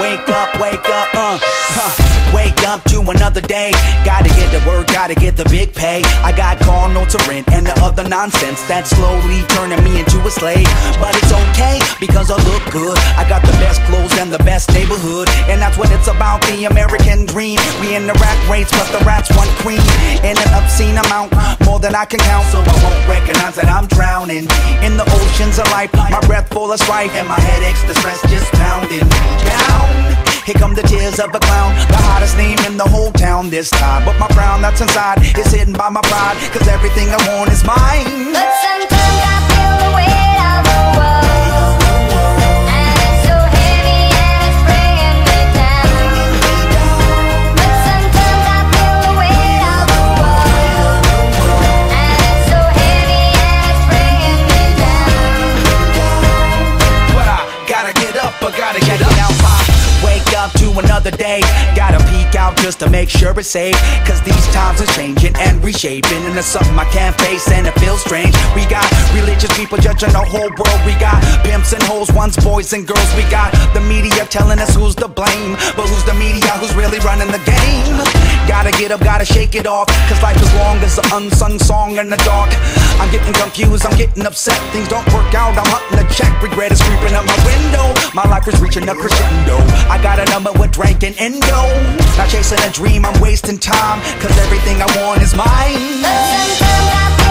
Wake up, wake up, uh, huh. Wake up to another day. Gotta get the work, gotta get the big pay. I got car notes to rent and the other nonsense that's slowly turning me into a slave. But it's okay because I look good. I got the best clothes and the best neighborhood, and that's what it's about. The American dream. We in the rat race, but the rats want cream in an obscene amount, more than I can count. So I won't recognize that I'm drowning in the oceans of life. My breath full of strife and my headaches, the stress just pounding down. Here come the tears of a clown, the hottest name in the whole town this time. But my frown that's inside is hidden by my pride, cause everything I want is mine. I gotta get up now. I wake up to another day. Gotta peek out just to make sure it's safe. Cause these times are changing and reshaping. And it's something I can't face and it feels strange. We got religious people judging the whole world. We got pimps and hoes, ones, boys and girls. We got the media telling us who's to blame. But who's the media who's really running the game? Gotta get up, gotta shake it off. Cause life is long as an unsung song in the dark. I'm getting confused, I'm getting upset. Things don't work out, I'm hunting a check. Regret is creeping up my window. My life is reaching a crescendo. I got a number with drank and endo. Not chasing a dream, I'm wasting time. Cause everything I want is mine.